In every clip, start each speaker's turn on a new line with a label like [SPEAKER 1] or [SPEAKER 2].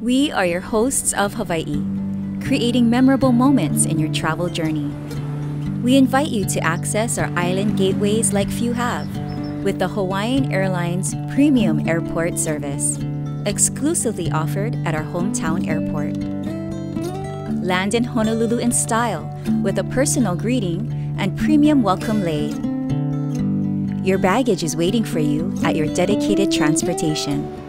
[SPEAKER 1] We are your hosts of Hawaii, creating memorable moments in your travel journey. We invite you to access our island gateways like few have with the Hawaiian Airlines Premium Airport Service, exclusively offered at our hometown airport. Land in Honolulu in style with a personal greeting and premium welcome lei. Your baggage is waiting for you at your dedicated transportation.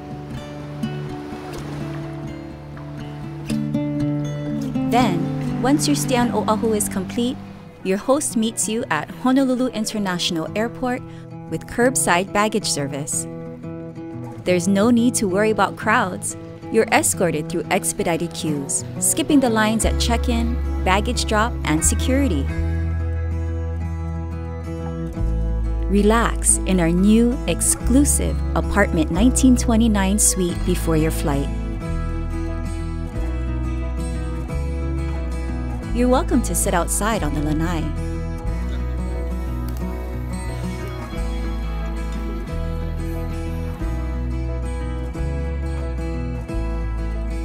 [SPEAKER 1] Then, once your stay on Oahu is complete, your host meets you at Honolulu International Airport with curbside baggage service. There's no need to worry about crowds. You're escorted through expedited queues, skipping the lines at check in, baggage drop, and security. Relax in our new, exclusive Apartment 1929 suite before your flight. You're welcome to sit outside on the lanai.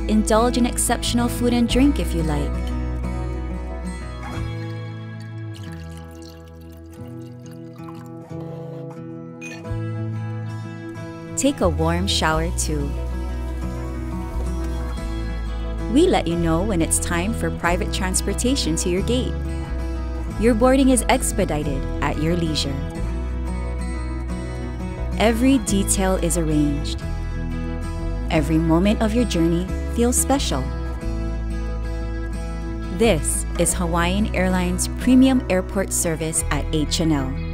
[SPEAKER 1] Indulge in exceptional food and drink if you like. Take a warm shower too. We let you know when it's time for private transportation to your gate. Your boarding is expedited at your leisure. Every detail is arranged. Every moment of your journey feels special. This is Hawaiian Airlines Premium Airport Service at HNL.